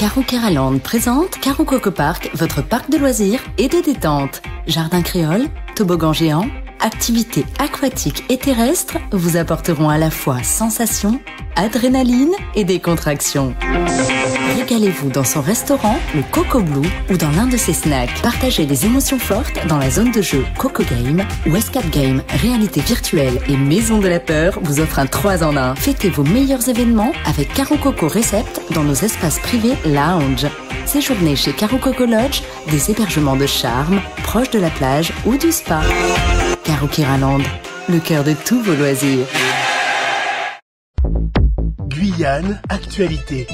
Caro Keraland présente Caro Coco Park, votre parc de loisirs et de détente. Jardin créole, toboggan géant, activités aquatiques et terrestres vous apporteront à la fois sensation, adrénaline et décontraction. Régalez-vous dans son restaurant, le Coco Blue, ou dans l'un de ses snacks. Partagez les émotions fortes dans la zone de jeu Coco Game, ou Escape Game, réalité virtuelle et maison de la peur vous offre un 3 en 1. Fêtez vos meilleurs événements avec Caro Coco Recept dans nos espaces privés lounge. Séjournez chez Caro Coco Lodge, des hébergements de charme, proches de la plage ou du spa. Caro Kiraland, le cœur de tous vos loisirs. Guyane, actualité.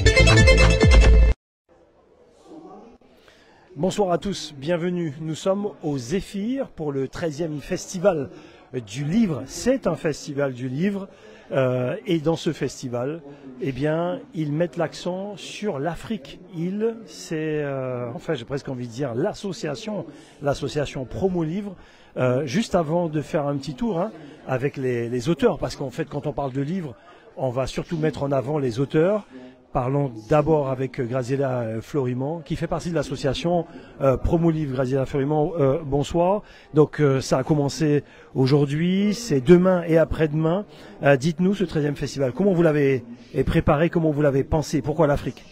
Bonsoir à tous, bienvenue. Nous sommes au Zéphyr pour le 13e festival du livre. C'est un festival du livre. Euh, et dans ce festival, eh bien, ils mettent l'accent sur l'Afrique. Ils, c'est, euh, enfin, j'ai presque envie de dire l'association, l'association Promo Livre. Euh, juste avant de faire un petit tour hein, avec les, les auteurs, parce qu'en fait, quand on parle de livres, on va surtout mettre en avant les auteurs. Parlons d'abord avec Graziella euh, Florimont, qui fait partie de l'association euh, Promo Livre Graziella Florimont. Euh, bonsoir. Donc euh, ça a commencé aujourd'hui, c'est demain et après-demain. Euh, Dites-nous ce 13e festival, comment vous l'avez préparé, comment vous l'avez pensé, pourquoi l'Afrique?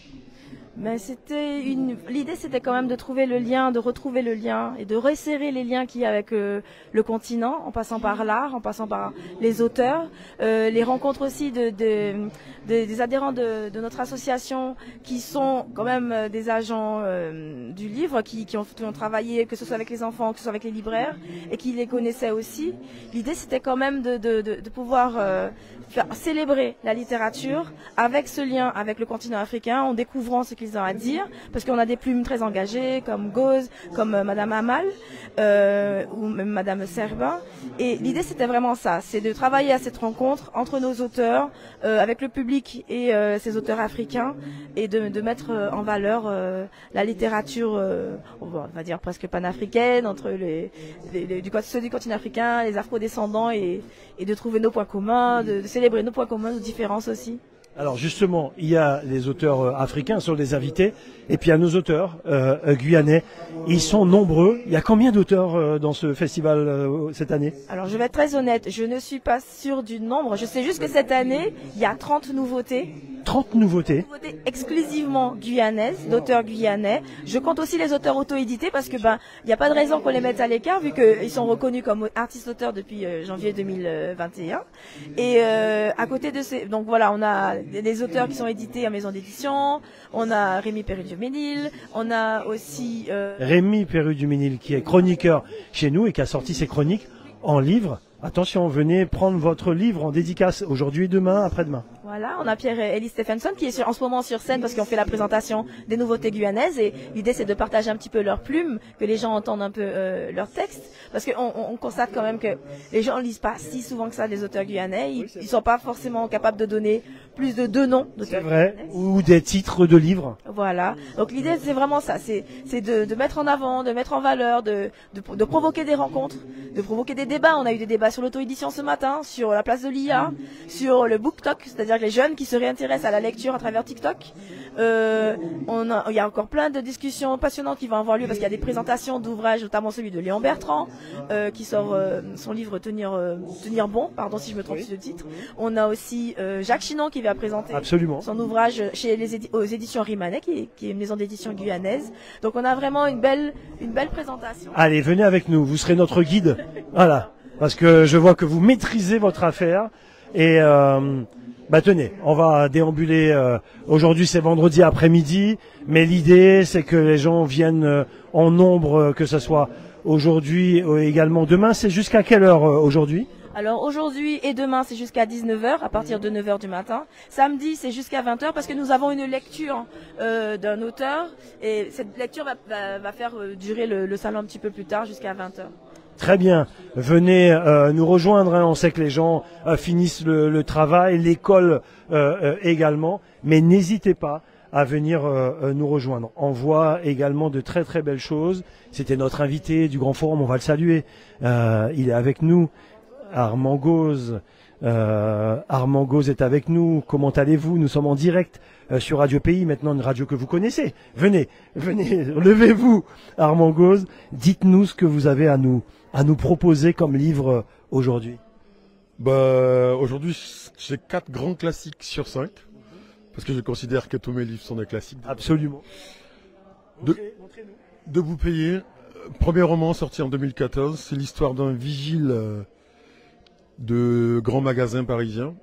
Mais c'était une l'idée c'était quand même de trouver le lien de retrouver le lien et de resserrer les liens qu'il y a avec euh, le continent en passant par l'art en passant par les auteurs. Euh, les rencontres aussi de, de, de des adhérents de, de, notre association qui sont quand même euh, des agents euh, du livre qui, qui, ont, qui, ont, travaillé que ce soit avec les enfants que ce soit avec les libraires et qui les connaissaient aussi. L'idée c'était quand même de, de pouvoir euh, célébrer la littérature avec ce lien avec le continent africain en découvrant ce qu'ils ont à dire parce qu'on a des plumes très engagées comme Gauze, comme euh, Madame Amal euh, ou même Madame Serba et l'idée c'était vraiment ça, c'est de travailler à cette rencontre entre nos auteurs euh, avec le public et ces auteurs africains et de, mettre en valeur la littérature on va dire presque panafricaine entre les, du, ceux du continent africain, les afro-descendants et, de trouver nos points communs, célébrer nos points communs, nos différences aussi. Alors justement, il y a les auteurs euh, africains, sont des invités, et puis il y a nos auteurs euh, guyanais. Ils sont nombreux. Il y a combien d'auteurs euh, dans ce festival euh, cette année? Alors je vais être très honnête, je ne suis pas sûre du nombre. Je sais juste que cette année, il y a 30 nouveautés. 30 nouveautés. nouveautés exclusivement guyanaises, d'auteurs guyanais. Je compte aussi les auteurs auto-édités parce que ben il n'y a pas de raison qu'on les mette à l'écart vu qu'ils sont reconnus comme artistes-auteurs depuis euh, janvier 2021. Et euh, à côté de ces, donc voilà, on a des auteurs qui sont édités en maison d'édition. On a Rémi Perru-Duménil. On a aussi euh... Rémi Perru-Duménil qui est chroniqueur chez nous et qui a sorti ses chroniques en livre. Attention, venez prendre votre livre en dédicace aujourd'hui, demain, après-demain. Voilà, on a Pierre-Élie Stephenson qui est sur, en ce moment sur scène parce qu'on fait la présentation des nouveautés guyanaises et l'idée c'est de partager un petit peu leurs plumes, que les gens entendent un peu euh, leurs textes parce qu'on on, on constate quand même que les gens lisent pas si souvent que ça des auteurs guyanais, ils, ils sont pas forcément capables de donner plus de deux noms d'auteurs vrai, ou des titres de livres. Voilà, donc l'idée c'est vraiment ça, c'est de, de mettre en avant, de mettre en valeur, de, de, de provoquer des rencontres, de provoquer des débats. On a eu des débats sur l'auto-édition ce matin, sur la place de l'IA, sur le BookTok, c'est-à-dire les jeunes qui se réintéressent à la lecture à travers TikTok. Euh, on a, il y a encore plein de discussions passionnantes qui vont avoir lieu parce qu'il y a des présentations d'ouvrages, notamment celui de Léon Bertrand, euh, qui sort euh, son livre Tenir, Tenir bon, pardon si je me trompe sur le titre. On a aussi Jacques Chinon qui va présenter Absolument. son ouvrage chez les édi aux éditions Rimanet, qui, qui est une maison d'édition guyanaise. Donc on a vraiment une belle, une belle présentation. Allez, venez avec nous, vous serez notre guide. voilà, parce que je vois que vous maîtrisez votre affaire et euh, bah tenez, on va déambuler. Euh, Aujourd'hui c'est vendredi après-midi, mais l'idée c'est que les gens viennent euh, en nombre, euh, que ce soit aujourd'hui euh, également demain. C'est jusqu'à quelle heure aujourd'hui? Alors aujourd'hui et demain c'est jusqu'à 19h à partir de 9h du matin. Samedi c'est jusqu'à 20h parce que nous avons une lecture d'un auteur et cette lecture va, faire durer le, le, salon un petit peu plus tard jusqu'à 20h. Très bien. Venez euh, nous rejoindre. Hein. On sait que les gens euh, finissent le, travail, l'école euh, également, mais n'hésitez pas à venir nous rejoindre. On voit également de très très belles choses. C'était notre invité du Grand Forum, on va le saluer. il est avec nous. Armand Gauze. Armand Gauze est avec nous. Comment allez-vous? Nous sommes en direct euh, sur Radio Pays, maintenant une radio que vous connaissez. Venez, venez, levez-vous, Armand Gauze. Dites-nous ce que vous avez à nous, à nous proposer comme livre euh, aujourd'hui. Bah, aujourd'hui, j'ai quatre grands classiques sur cinq. Parce que je considère que tous mes livres sont des classiques. Absolument. De, de vous payer. Premier roman sorti en 2014. C'est l'histoire d'un vigile euh, de grands magasins parisiens.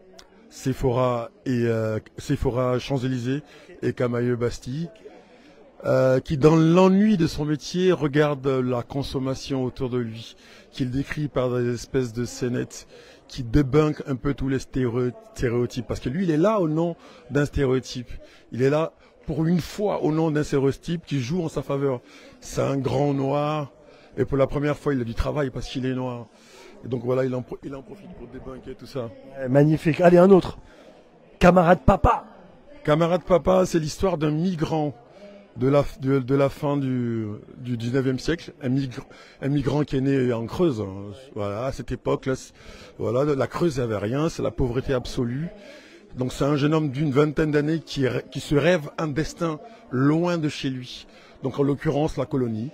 Sephora et euh, Sephora Champs-Élysées et Camailleux Bastille. Euh, qui dans l'ennui de son métier regarde la consommation autour de lui, qu'il décrit par des espèces de scénettes qui débunk un peu tous les stéréotypes. Parce que lui, il est là au nom d'un stéréotype. Il est là pour une fois au nom d'un stéréotype qui joue en sa faveur. C'est un grand noir. Et pour la première fois, il a du travail parce qu'il est noir. Et donc voilà, il en, il en profite pour débunker tout ça. Magnifique. Allez, un autre. Camarade papa. Camarade papa, c'est l'histoire d'un migrant de la, de, de la fin du, du 19e siècle, un, migrant, un migrant qui est né en Creuse. hein. Voilà, à cette époque, voilà, la Creuse n'avait rien, c'est la pauvreté absolue. Donc c'est un jeune homme d'une vingtaine d'années qui, qui se rêve un destin loin de chez lui. Donc en l'occurrence la colonie.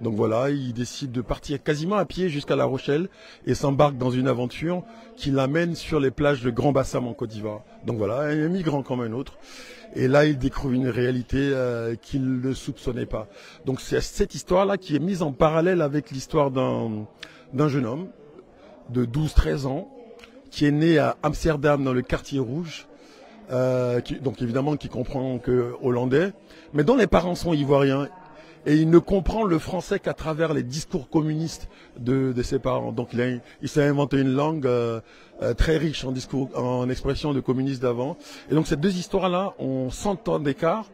Donc voilà, il décide de partir quasiment à pied jusqu'à La Rochelle et s'embarque dans une aventure qui l'amène sur les plages de Grand Bassam en Côte d'Ivoire. Donc voilà, un migrant comme un autre. Et là, il découvre une réalité euh, qu'il ne soupçonnait pas. Donc c'est cette histoire-là qui est mise en parallèle avec l'histoire d'un jeune homme de 12-13 ans qui est né à Amsterdam dans le quartier rouge, euh, qui- donc évidemment qui comprend que hollandais, mais dont les parents sont ivoiriens et il ne comprend le français qu'à travers les discours communistes de, de ses parents. Donc il, a- il s'est inventé une langue euh, euh, très riche en discours, en expressions de communistes d'avant. Et donc ces deux histoires-là ont 100 ans d'écart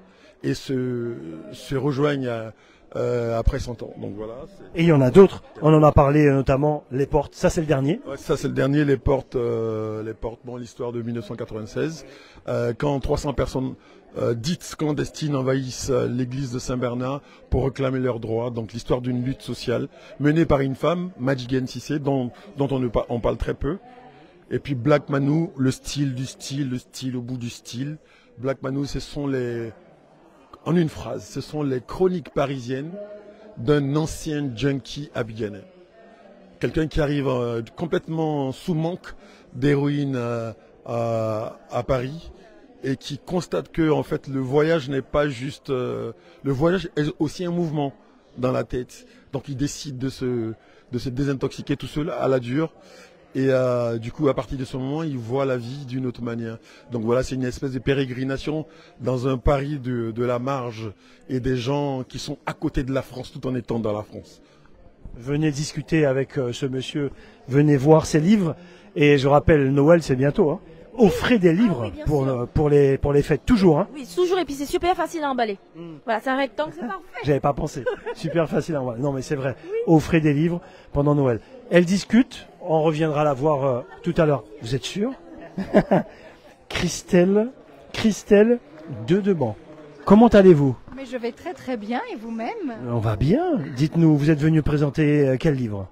et se, se rejoignent euh, euh, après 100 ans. Donc voilà. Et il y en a d'autres. On en a parlé notamment les portes. Ça, c'est le dernier. Ouais, ça c'est le dernier, les portes, euh, les portes, bon, l'histoire de 1996, euh, quand 300 personnes euh, dites clandestines envahissent euh, l'église de Saint-Bernard pour réclamer leurs droits. Donc l'histoire d'une lutte sociale menée par une femme, Madjigen Sissé, dont, on, ne parle très peu. Et puis Black Manu, le style du style, le style au bout du style. Black Manu, ce sont les, en une phrase, ce sont les chroniques parisiennes d'un ancien junkie abidjanais quelqu'un qui arrive euh, complètement sous manque d'héroïne à Paris et qui constate que en fait le voyage n'est pas juste euh, le voyage est aussi un mouvement dans la tête donc il décide de se de se désintoxiquer tout seul à la dure et euh, du coup à partir de ce moment il voit la vie d'une autre manière donc voilà c'est une espèce de pérégrination dans un Paris de, de la marge et des gens qui sont à côté de la France tout en étant dans la France Venez discuter avec euh, ce monsieur. Venez voir ses livres. Et je rappelle, Noël, c'est bientôt. Hein. Offrez des livres Ah oui, pour, euh, pour, les, pour les fêtes. Toujours. Hein. Oui, toujours, et puis c'est super facile à emballer. Voilà, c'est un rectangle, c'est parfait. J'avais pas pensé. Super facile à voir. Non, mais c'est vrai. Offrez des livres pendant Noël. Elle discute. On reviendra la voir euh, tout à l'heure. Vous êtes sûr? Christelle, Christelle Dedeban. Comment allez-vous? Mais je vais très très bien et vous-même? On va bien. Dites-nous, vous êtes venu présenter euh, quel livre?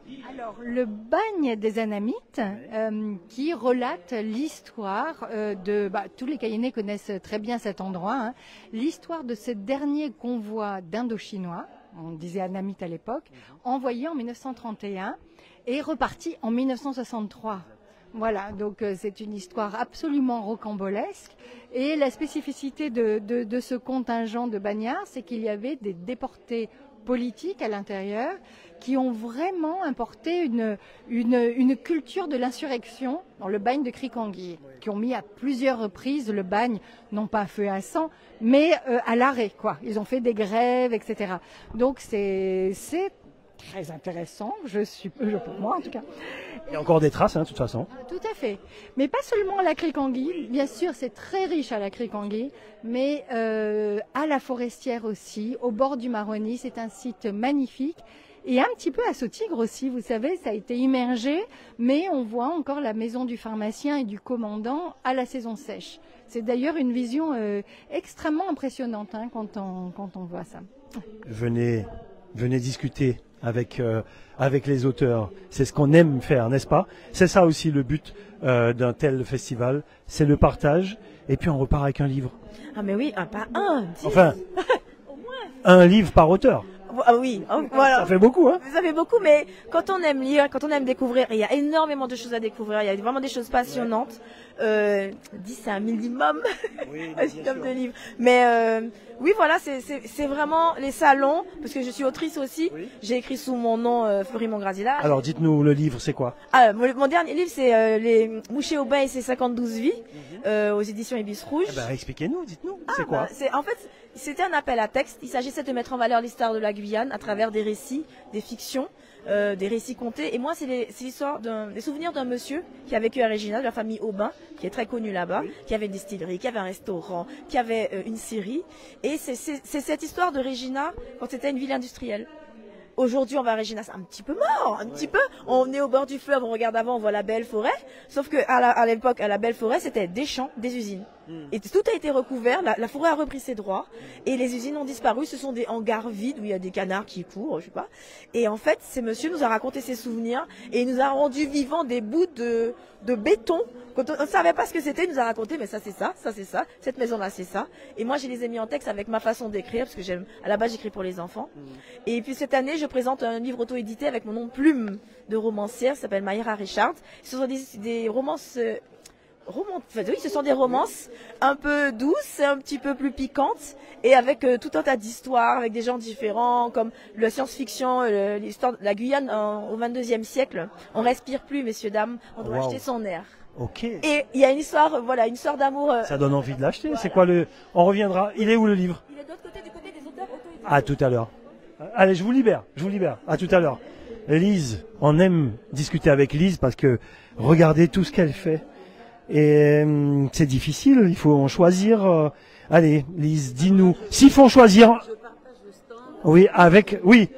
Alors, le bagne des Anamites, euh, qui relate l'histoire euh, de... Bah, tous les Cayennais connaissent très bien cet endroit. hein, l'histoire de ce dernier convoi d'Indochinois, on disait Anamites à l'époque, envoyé en 1931 et reparti en 1963. Voilà, donc euh, c'est une histoire absolument rocambolesque. Et la spécificité de, de- de ce contingent de bagnards, c'est qu'il y avait des déportés politiques à l'intérieur qui ont vraiment importé une, une, une culture de l'insurrection dans le bagne de Cricangui, qui ont mis à plusieurs reprises le bagne, non pas à feu et à sang, mais euh, à l'arrêt. quoi. Ils ont fait des grèves, etc. Donc c'est très intéressant, je suis, je- pour moi en tout cas. Il y a encore des traces, hein, de toute façon. Tout à fait. Mais pas seulement à la Cricangui. Bien sûr, c'est très riche à la Cricangui, mais euh, à la Forestière aussi, au bord du Maroni. C'est un site magnifique. Et un petit peu à Sautigre aussi, vous savez, ça a été immergé, mais on voit encore la maison du pharmacien et du commandant à la saison sèche. C'est d'ailleurs une vision euh, extrêmement impressionnante hein, quand, on, quand on voit ça. Venez, venez discuter avec euh, avec les auteurs. C'est ce qu'on aime faire, n'est-ce pas? C'est ça aussi le but euh, d'un tel festival, c'est le partage. Et puis on repart avec un livre. Ah mais oui, ah, pas un, dix. Enfin, un livre par auteur. Ah oui, oh, voilà. Ça fait beaucoup, hein Ça fait beaucoup, mais quand on aime lire, quand on aime découvrir, il y a énormément de choses à découvrir, il y a vraiment des choses passionnantes. Euh, 10 c'est un minimum, un minimum de livres. Mais euh, oui, voilà, c'est- vraiment les salons, parce que je suis autrice aussi. J'ai écrit sous mon nom euh, Mongrasila. Alors dites-nous le livre, c'est quoi? Ah, mon, mon dernier livre, c'est euh, Les Mouchés au bain et ses 52 vies, euh, aux éditions Ibis Rouge. Mhm. Eh ben, Expliquez-nous, dites-nous, Ah, c'est quoi? bah, c'est en fait c'était un appel à texte. Il s'agissait de mettre en valeur l'histoire de la Guyane à travers des récits, des fictions, euh, des récits contés. Et moi, c'est l'histoire des souvenirs d'un monsieur qui a vécu à Regina, de la famille Aubin, qui est très connu là-bas, qui avait une distillerie, qui avait un restaurant, qui avait euh, une série. Et c'est cette histoire de Regina quand c'était une ville industrielle. Aujourd'hui, on va à Regina, c'est un petit peu mort, un petit peu. On est au bord du fleuve, on regarde avant, on voit la belle forêt. Sauf que à l'époque, à la belle forêt, c'était des champs, des usines. Et tout a été recouvert, la, forêt a repris ses droits, et les usines ont disparu. Ce sont des hangars vides où il y a des canards qui courent, je sais pas. Et en fait, ce monsieur nous a raconté ses souvenirs et il nous a rendu vivants des bouts de, béton. Quand on ne savait pas ce que c'était, il nous a raconté, mais ça c'est ça, ça c'est ça, cette maison-là c'est ça. Et moi, je les ai mis en texte avec ma façon d'écrire, parce que j'aime, à la base, j'écris pour les enfants. Et puis cette année, je présente un livre auto-édité avec mon nom plume de romancière, s'appelle Mayra Richard. Ce sont des, des romances enfin, oui, ce sont des romances un peu douces, un petit peu plus piquantes, et avec euh, tout un tas d'histoires, avec des gens différents, comme la science-fiction, euh, l'histoire de la Guyane en- au 22e siècle. On respire plus, messieurs, dames, on doit Wow. acheter son air. Ok. Et il y a une histoire, euh, voilà, une histoire d'amour. euh, Ça donne envie de l'acheter. C'est quoi le On reviendra. Il est où le livre Il est de l'autre côté, du côté des auteurs. À tout à l'heure. Allez, je vous libère. Je vous libère. À tout à l'heure. Lise, on aime discuter avec Lise parce que regardez tout ce qu'elle fait. Et hum, c'est difficile. Il faut en choisir. euh, Allez, Lise, dis-nous. S'il faut en choisir. Oui, avec. Oui.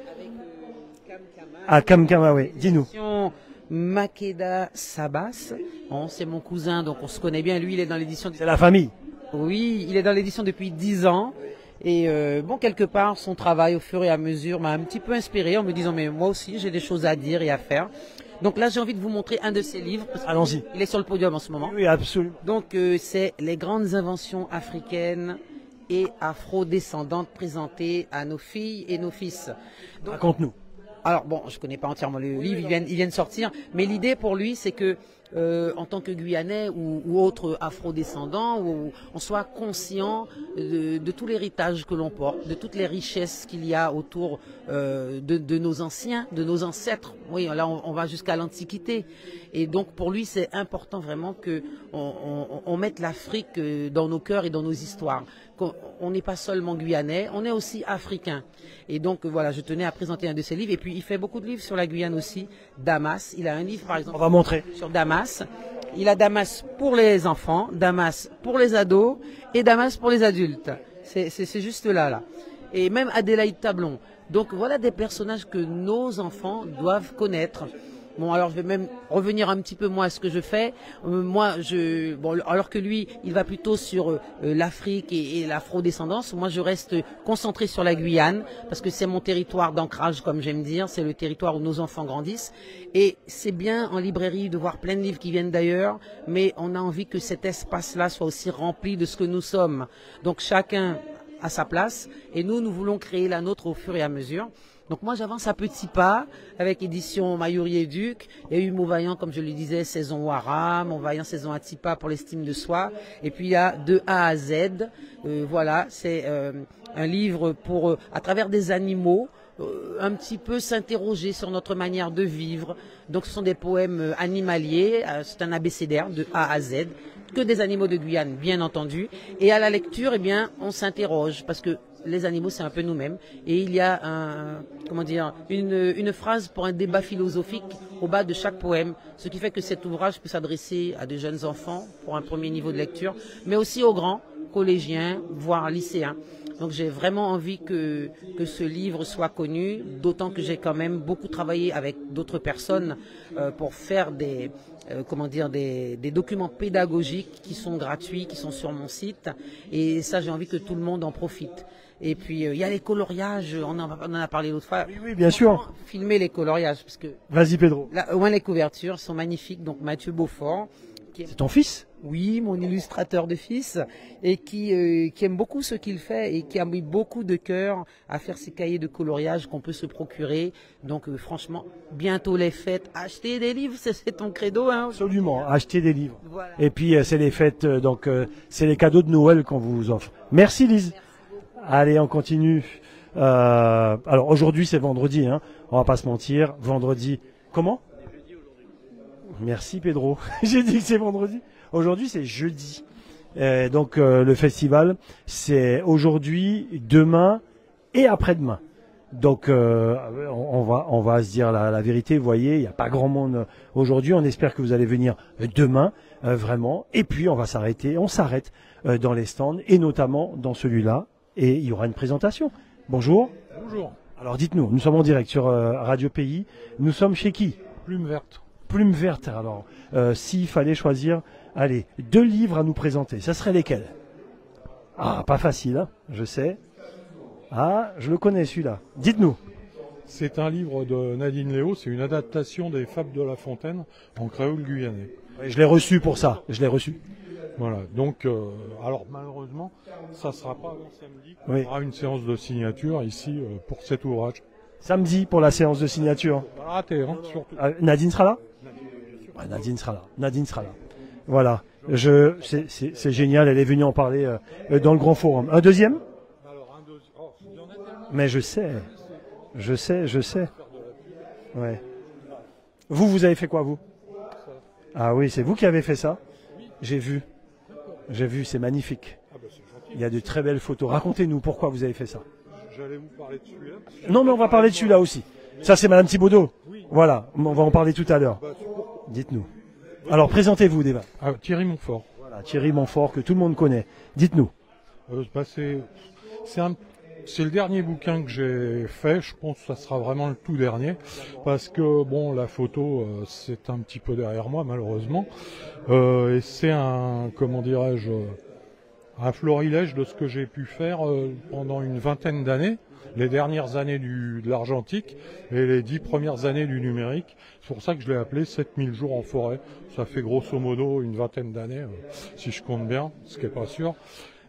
À Kamkama, oui. Dis-nous. Makeda Sabas. Bon, c'est mon cousin, donc on se connaît bien. Lui, il est dans l'édition. C'est la famille. Oui, il est dans l'édition depuis 10 ans. Et euh, bon, quelque part, son travail au fur et à mesure m'a un petit peu inspiré en me disant, mais moi aussi, j'ai des choses à dire et à faire. Donc là, j'ai envie de vous montrer un de ses livres. Allons-y. Il est sur le podium en ce moment. Oui, absolument. Donc euh, c'est les grandes inventions africaines et afro-descendantes présentées à nos filles et nos fils. Raconte-nous. alors bon, je connais pas entièrement le livre, il vient, il vient de sortir, mais l'idée pour lui, c'est que euh, en tant que Guyanais ou, ou autre afro-descendant, où on soit conscient de, de tout l'héritage que l'on porte, de toutes les richesses qu'il y a autour euh, de, de nos anciens, de nos ancêtres. Oui, là on, on va jusqu'à l'Antiquité. Et donc pour lui, c'est important vraiment que on, on- on mette l'Afrique euh, dans nos cœurs et dans nos histoires. On n'est pas seulement guyanais, on est aussi africain. Et donc voilà, je tenais à présenter un de ses livres. Et puis il fait beaucoup de livres sur la Guyane aussi. Damas, il a un livre par exemple On va montrer. sur Damas. Il a Damas pour les enfants, Damas pour les ados et Damas pour les adultes. C'est juste là, là. Et même Adélaïde Tablon. Donc voilà des personnages que nos enfants doivent connaître. Bon, alors je vais même revenir un petit peu moi à ce que je fais. Euh, moi, je, bon, alors que lui, il va plutôt sur euh, l'Afrique et, et l'afro-descendance. Moi, je reste concentré sur la Guyane parce que c'est mon territoire d'ancrage, comme j'aime dire. C'est le territoire où nos enfants grandissent. Et c'est bien en librairie de voir plein de livres qui viennent d'ailleurs, mais on a envie que cet espace-là soit aussi rempli de ce que nous sommes. Donc chacun à sa place et nous, nous voulons créer la nôtre au fur et à mesure. Donc moi j'avance à petits pas avec édition Mayuri et Duc. Il y a eu Vaillant, comme je le disais, saison Wara, Vaillant saison Atipa pour l'estime de soi. Et puis il y a de A à Z. Euh, voilà, c'est euh, un livre pour, euh, à travers des animaux, un petit peu s'interroger sur notre manière de vivre. Donc ce sont des poèmes animaliers, c'est un abécédaire de A à Z, que des animaux de Guyane, bien entendu. Et à la lecture, eh bien, on s'interroge parce que les animaux, c'est un peu nous-mêmes. Et il y a un, comment dire, une, phrase pour un débat philosophique au bas de chaque poème, ce qui fait que cet ouvrage peut s'adresser à des jeunes enfants pour un premier niveau de lecture, mais aussi aux grands, collégiens, voire lycéens. Donc j'ai vraiment envie que, ce livre soit connu, d'autant que j'ai quand même beaucoup travaillé avec d'autres personnes euh, pour faire des, euh, comment dire, des documents pédagogiques qui sont gratuits, qui sont sur mon site. Et ça, j'ai envie que tout le monde en profite. Et puis, euh, il y a les coloriages, on en, on en a parlé l'autre fois. Oui, oui, bien sûr. Filmer les coloriages, parce que Vas-y, Pedro. là, au moins les couvertures sont magnifiques. Donc, Mathieu Beaufort, est C'est ton fils? Oui, mon illustrateur de fils, et qui, euh, qui aime beaucoup ce qu'il fait et qui a mis beaucoup de cœur à faire ces cahiers de coloriage qu'on peut se procurer. Donc euh, franchement, bientôt les fêtes, acheter des livres, c'est ton credo. Hein? Absolument. Acheter des livres. Voilà. Et puis, euh, c'est les fêtes, euh, donc euh, c'est les cadeaux de Noël qu'on vous offre. Merci, Lise. Allez, on continue. Euh, alors, aujourd'hui, c'est vendredi, hein. On va pas se mentir. Vendredi. Comment? Merci, Pedro. J'ai dit que c'est vendredi. Aujourd'hui, c'est jeudi. Euh, donc, euh, le festival, c'est aujourd'hui, demain et après-demain. Donc, on, va, on va se dire la, vérité. Vous voyez, il n'y a pas grand monde aujourd'hui. On espère que vous allez venir demain, vraiment. Et puis, on va s'arrêter. On s'arrête dans les stands et notamment dans celui-là. Et il y aura une présentation. Bonjour. Bonjour, Alors, dites-nous. Nous sommes en direct sur euh, Radio Pays. Nous sommes chez qui? Plume Verte. Plume verte. Alors, euh, s'il fallait choisir, allez, deux livres à nous présenter, ça serait lesquels? Ah, pas facile, hein, je sais. Ah, je le connais celui-là. Dites-nous. C'est un livre de Nadine Léo, c'est une adaptation des Fables de La Fontaine en créole guyanais. Je l'ai reçu pour ça. Je l'ai reçu. Voilà, donc, euh, alors malheureusement, ça sera pas avant samedi qu'on Oui. aura une séance de signature ici euh, pour cet ouvrage. Samedi pour la séance de signature. Pas raté, hein, surtout. Ah, Nadine sera là? Ouais, Nadine sera là. Nadine sera là. Voilà. Je, c'est, génial. Elle est venue en parler euh, euh, dans le grand forum. Un deuxième? Mais je sais. Je sais, je sais. Ouais. Vous, vous avez fait quoi, vous? Ah oui, c'est vous qui avez fait ça J'ai vu. J'ai vu, c'est magnifique. Ah bah. Il y a de très belles photos. Racontez-nous pourquoi vous avez fait ça. J'allais vous parler de celui-là. que Non, mais on va parler de celui-là aussi. Ça, c'est Madame Thibaudot. Voilà, on va en parler tout à l'heure. Bah, Dites-nous. Alors, présentez-vous, Débat. Ah, Thierry Montfort. Voilà, Thierry Montfort, que tout le monde connaît. Dites-nous. Euh, bah, c'est c'est un- c'est le dernier bouquin que j'ai fait. Je pense que ça sera vraiment le tout dernier parce que bon, la photo euh, c'est un petit peu derrière moi malheureusement Euh, et c'est un comment dirais-je euh, un florilège de ce que j'ai pu faire pendant une vingtaine d'années, les dernières années du, de l'argentique et les dix premières années du numérique. C'est pour ça que je l'ai appelé 7000 jours en forêt. Ça fait grosso modo une vingtaine d'années, si je compte bien, ce qui est pas sûr.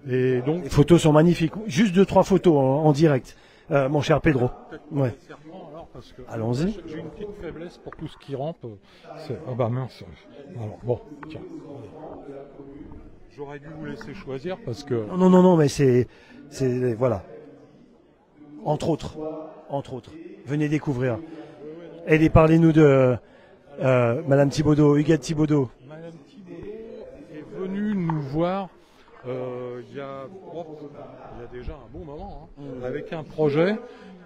Et donc, Les photos sont magnifiques. Juste deux, trois photos en, en direct, euh, mon cher Pedro. Ouais. Allons-y. J'ai une petite faiblesse pour tout ce qui rampe. euh, c'est- Ah bah mince. Alors, bon, tiens. J'aurais dû vous laisser choisir parce que Non, non, non, non, mais c'est, c'est, voilà. Entre autres, entre autres. Venez découvrir. Et parlez-nous de euh, Madame Thibaudot, Huguette Thibaudot. Madame Thibaudot est venue nous voir euh, il y, a, oh, il y a déjà un bon moment, hein, avec un projet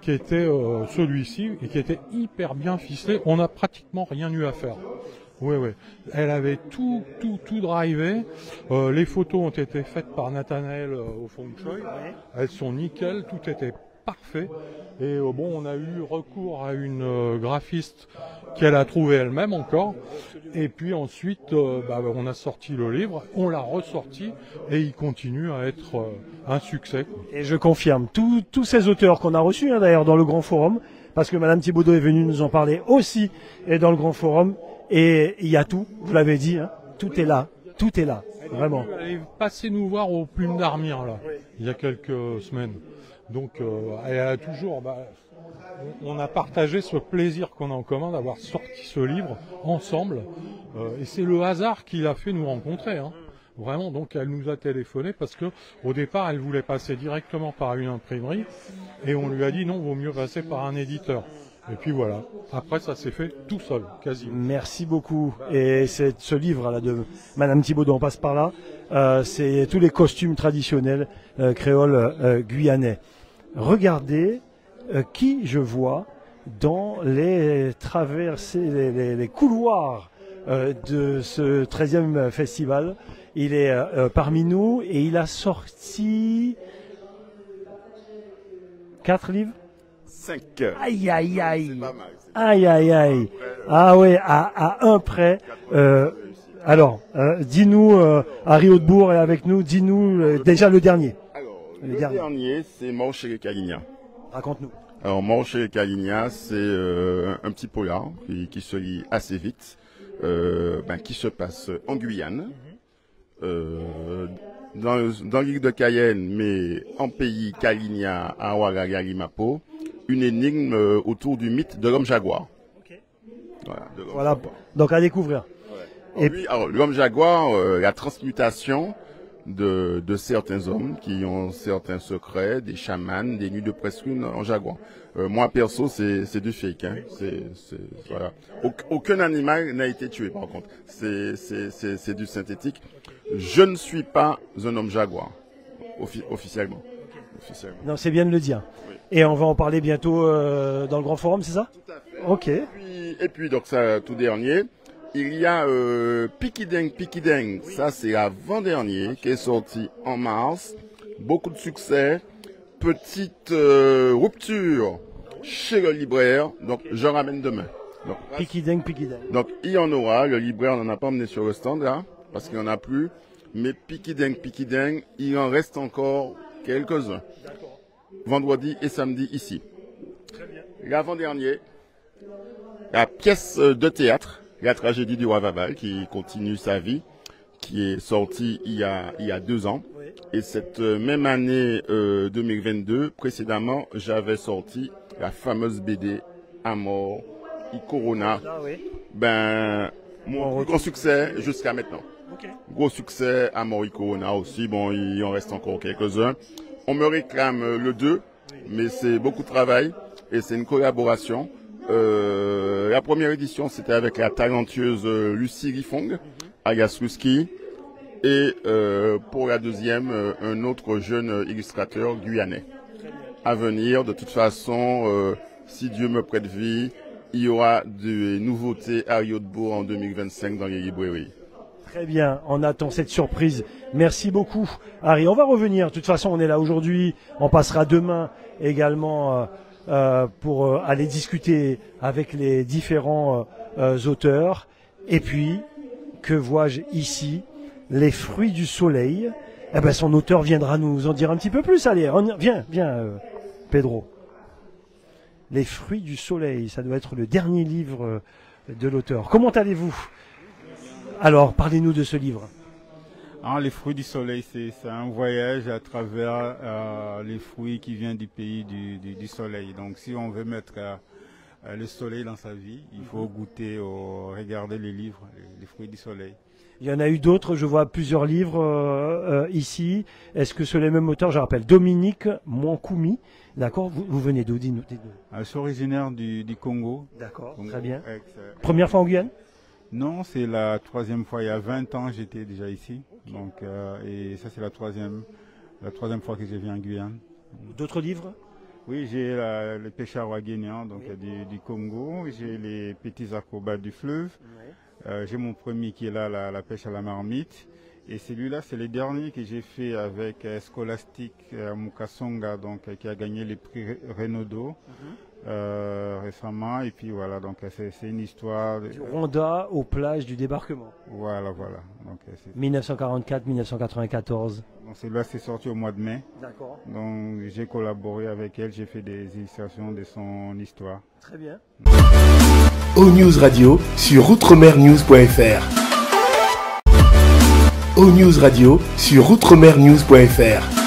qui était euh, celui-ci et qui était hyper bien ficelé. On n'a pratiquement rien eu à faire. Oui, oui. Elle avait tout, tout, tout drivé. Euh, les photos ont été faites par Nathanaël euh, au feng shui. Elles sont nickel, tout était parfait. Et euh, bon, on a eu recours à une euh, graphiste qu'elle a trouvée elle-même encore. Et puis ensuite, euh, bah, on a sorti le livre, on l'a ressorti et il continue à être un succès. quoi. Et je confirme, tous tous ces auteurs qu'on a reçus hein, d'ailleurs dans le grand forum, parce que Madame Thibaudot est venue nous en parler aussi, et dans le grand forum, et il y a tout, vous l'avez dit, hein, tout est là, tout est là, vraiment. Elle est passée nous voir au Plume d'Armire là, il y a quelques semaines. Donc euh, elle a toujours, bah, on a partagé ce plaisir qu'on a en commun d'avoir sorti ce livre ensemble. Euh, et c'est le hasard qui l'a fait nous rencontrer. hein. Vraiment, donc elle nous a téléphoné parce que au départ elle voulait passer directement par une imprimerie et on lui a dit non, vaut mieux passer par un éditeur. Et puis voilà. Après ça s'est fait tout seul, quasiment. Merci beaucoup. Et c'est ce livre là de Madame Thibaudot, on passe par là. Euh, c'est tous les costumes traditionnels euh, créoles guyanais. Regardez euh, qui je vois dans les traversées, les, les- les couloirs euh, de ce 13e festival. Il est euh, euh, parmi nous et il a sorti quatre livres. 5. Aïe aïe aïe. Pas mal. Aïe aïe aïe. Ah ouais, à, à un près. Euh, alors, euh, dis-nous, euh, Harry Hautebourg est avec nous. Dis-nous euh, déjà le dernier. Le Le dernier. c'est les Caligna. Raconte-nous. Alors, les Caligna, c'est euh, un petit polar qui, qui se lit assez vite, euh, ben, qui se passe en Guyane, euh, dans, dans l'île de Cayenne, mais en pays Caligna, à Ouagaga, Limapo, une énigme autour du mythe de l'homme jaguar. Voilà, de l'homme Voilà. jaguar. Donc à découvrir. Et puis, alors, l'homme jaguar, la transmutation de, de certains hommes qui ont certains secrets, des chamans, des nuits de presque lune en jaguar. Euh, moi, perso, c'est c'est du fake. Hein. C'est voilà. Auc- aucun animal n'a été tué, par contre. C'est c'est- c'est- c'est du synthétique. Je ne suis pas un homme jaguar, offi- officiellement. officiellement. Non, c'est bien de le dire. Oui. Et on va en parler bientôt euh, dans le grand forum, c'est ça? Ok. Et puis, et puis, donc ça, tout dernier, il y a euh, Pikideng Pikideng. Ça, c'est l'avant-dernier qui est sorti en mars. Beaucoup de succès. Petite euh, rupture chez le libraire. Donc, je ramène demain. Donc, Pikideng, Pikideng. donc, il y en aura. Le libraire n'en a pas emmené sur le stand, là, parce qu'il n'y en a plus. Mais Pikideng Pikideng, il en reste encore quelques-uns. Vendredi et samedi ici. L'avant-dernier, la pièce de théâtre, la tragédie du roi Vaval, qui continue sa vie, qui est sortie il y a, il y a deux ans. Et cette euh, même année euh, 2022, précédemment, j'avais sorti la fameuse BD Amor i Corona. Ah. Ben, On mon grand succès jusqu'à maintenant. Gros succès à Corona aussi. Bon, il en reste encore quelques-uns. On me réclame euh, le 2, mais c'est beaucoup de travail et c'est une collaboration. Euh, la première édition, c'était avec la talentueuse euh, Lucie Riffong, alias Luski. Et euh, pour la deuxième, euh, un autre jeune euh, illustrateur guyanais. À venir, de toute façon, euh, si Dieu me prête vie, il y aura des nouveautés à Yotbo en 2025 dans les librairies. Très bien, on attend cette surprise. Merci beaucoup, Harry. On va revenir. De toute façon, on est là aujourd'hui. On passera demain également euh, euh, pour euh, aller discuter avec les différents euh, euh, auteurs. Et puis, que vois-je ici? Les fruits du soleil. Eh ben, son auteur viendra nous en dire un petit peu plus. Allez, viens, viens, euh, Pedro. Les fruits du soleil, ça doit être le dernier livre euh, de l'auteur. Comment allez-vous? Alors, parlez-nous de ce livre. Ah, les fruits du soleil, c'est un voyage à travers euh, les fruits qui viennent du pays du, du- du soleil. Donc, si on veut mettre euh, euh, le soleil dans sa vie, il faut goûter, au, regarder les livres, les, les fruits du soleil. Il y en a eu d'autres, je vois plusieurs livres euh, euh, ici. Est-ce que c'est les mêmes auteurs? Je rappelle, Dominique Mwankoumi. D'accord? Vous, vous venez d'où? Dites-nous. Euh, je suis originaire du, du Congo. D'accord, très bien. ex- Première fois en Guyane? Non, c'est la troisième fois. Il y a 20 ans, j'étais déjà ici. Donc, euh, et ça, c'est la troisième, la troisième fois que je viens en Guyane. D'autres livres? Oui, j'ai la- le pêcheur waguénian donc du, du Congo. J'ai les petits acrobates du fleuve. Euh, j'ai mon premier qui est là, la, la pêche à la marmite. Et celui-là, c'est le dernier que j'ai fait avec euh, Scholastic euh, Mukasonga, donc qui a gagné le prix Re- Renaudot euh, récemment. Et puis voilà, donc c'est c'est une histoire. de- Du Rwanda aux plages du débarquement. Voilà, voilà. Donc euh, c'est- 1944-1994. donc celui-là, c'est sorti au mois de mai. D'accord. Donc j'ai collaboré avec elle, j'ai fait des illustrations de son histoire. Très bien. O News Radio sur outremernews.fr. O News Radio sur outremernews.fr.